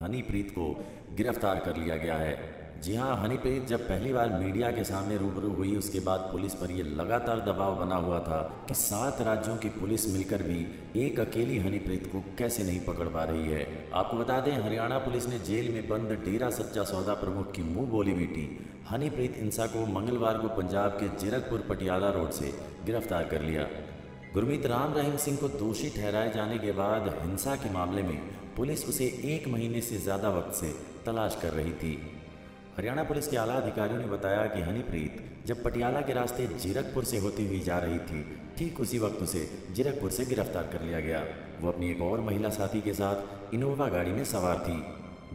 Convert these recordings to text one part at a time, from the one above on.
हनीप्रीत को गिरफ़्तार कर लिया गया है। जी हाँ हनीप्रीत जब पहली बार मीडिया के सामने रूबरू हुई, उसके बाद पुलिस पर यह लगातार दबाव बना हुआ था कि सात राज्यों की पुलिस मिलकर भी एक अकेली हनीप्रीत को कैसे नहीं पकड़ पा रही है। आपको बता दें, हरियाणा पुलिस ने जेल में बंद डेरा सच्चा सौदा प्रमुख की मुँह बोली बेटी। हनीप्रीत इंसा को मंगलवार को पंजाब के जीरकपुर पटियाला रोड से गिरफ़्तार कर लिया। गुरमीत राम रहीम सिंह को दोषी ठहराए जाने के बाद हिंसा के मामले में पुलिस उसे एक महीने से ज़्यादा वक्त से तलाश कर रही थी। हरियाणा पुलिस के आला अधिकारियों ने बताया कि हनीप्रीत जब पटियाला के रास्ते जीरकपुर से होती हुई जा रही थी, ठीक उसी वक्त उसे जीरकपुर से गिरफ़्तार कर लिया गया। वो अपनी एक और महिला साथी के साथ इनोवा गाड़ी में सवार थी।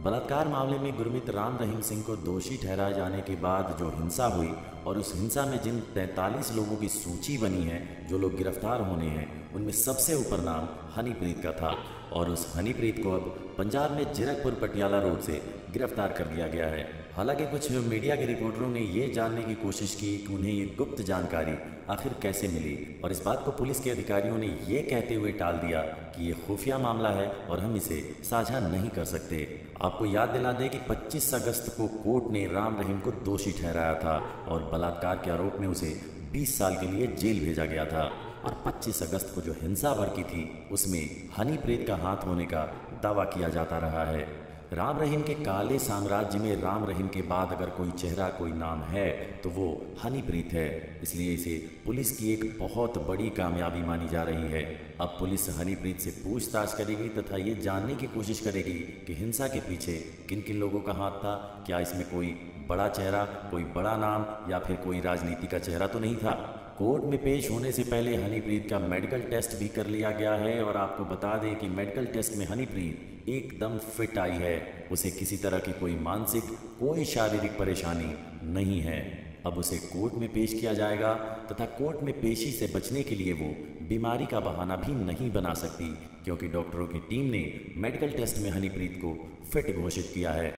बलात्कार मामले में गुरमित राम रहीम सिंह को दोषी ठहराए जाने के बाद जो हिंसा हुई और उस हिंसा में जिन 43 लोगों की सूची बनी है, जो लोग गिरफ़्तार होने हैं, उनमें सबसे ऊपर नाम हनीप्रीत का था और उस हनीप्रीत को अब पंजाब में जिरकपुर पटियाला रोड से गिरफ़्तार कर लिया गया है। हालाँकि कुछ मीडिया के रिपोर्टरों ने ये जानने की कोशिश की कि उन्हें ये गुप्त जानकारी आखिर कैसे मिली और इस बात को पुलिस के अधिकारियों ने ये कहते हुए टाल दिया कि ये खुफिया मामला है और हम इसे साझा नहीं कर सकते। आपको याद दिला दें कि 25 अगस्त को कोर्ट ने राम रहीम को दोषी ठहराया था और बलात्कार के आरोप में उसे 20 साल के लिए जेल भेजा गया था और 25 अगस्त को जो हिंसा भड़की थी, उसमें हनी प्रेत का हाथ होने का दावा किया जाता रहा है। राम रहीम के काले साम्राज्य में राम रहीम के बाद अगर कोई चेहरा, कोई नाम है तो वो हनीप्रीत है। इसलिए इसे पुलिस की एक बहुत बड़ी कामयाबी मानी जा रही है। अब पुलिस हनीप्रीत से पूछताछ करेगी तथा ये जानने की कोशिश करेगी कि हिंसा के पीछे किन किन लोगों का हाथ था। क्या इसमें कोई बड़ा चेहरा, कोई बड़ा नाम, या फिर कोई राजनीति का चेहरा तो नहीं था? कोर्ट में पेश होने से पहले हनीप्रीत का मेडिकल टेस्ट भी कर लिया गया है और आपको बता दें कि मेडिकल टेस्ट में हनीप्रीत एकदम फिट आई है। उसे किसी तरह की कोई मानसिक, कोई शारीरिक परेशानी नहीं है। अब उसे कोर्ट में पेश किया जाएगा तथा कोर्ट में पेशी से बचने के लिए वो बीमारी का बहाना भी नहीं बना सकती, क्योंकि डॉक्टरों की टीम ने मेडिकल टेस्ट में हनीप्रीत को फिट घोषित किया है।